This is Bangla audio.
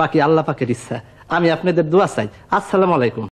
বাকি আল্লাহ পাকের ইচ্ছা। আমি আপনাদের দোয়া চাই। আসসালামু আলাইকুম।